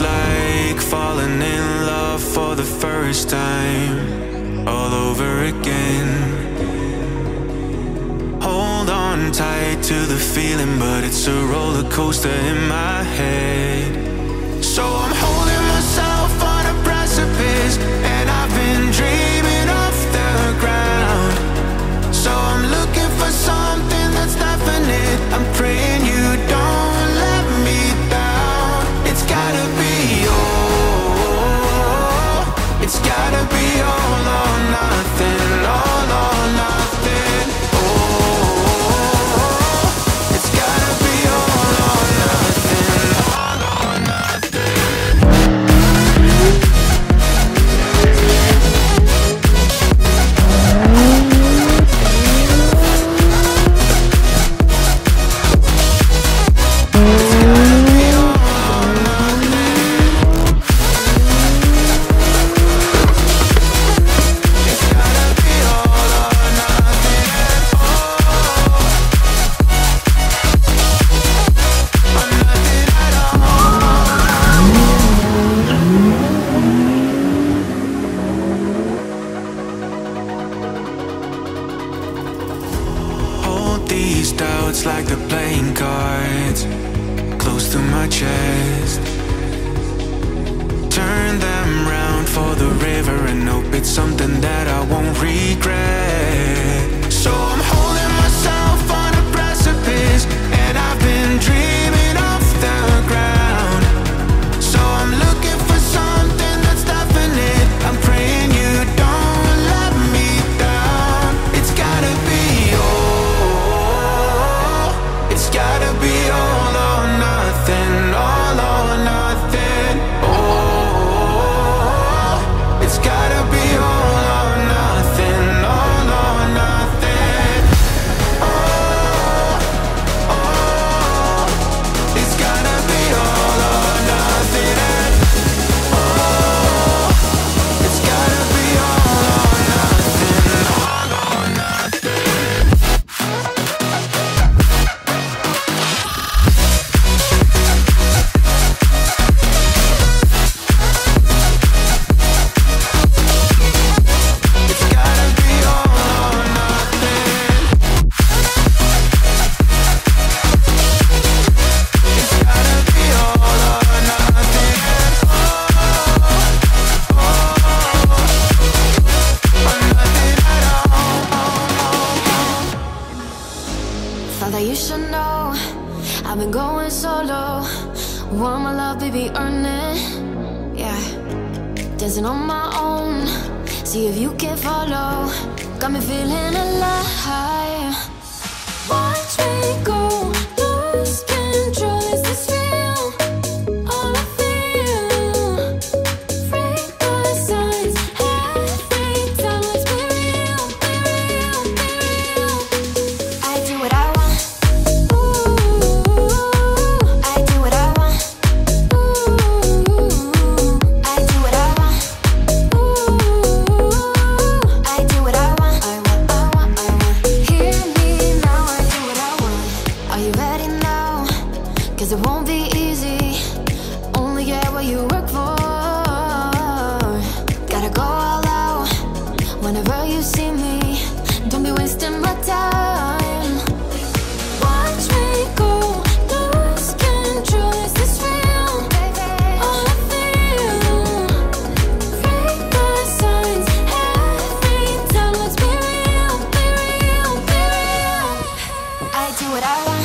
It's like falling in love for the first time. All over again. Hold on tight to the feeling But it's a roller coaster in my head. So I'm holding myself on a precipice gotta be on playing cards Want my love, baby, earn it. Yeah. Dancing on my own. See if you can follow. Got me feeling alive. Cause it won't be easy. Only get what you work for. Gotta go all out Whenever you see me. Don't be wasting my time. Watch me go. Lose control Is? All I feel. Signs. Every time Let's be real, be real, be real. I do what I want.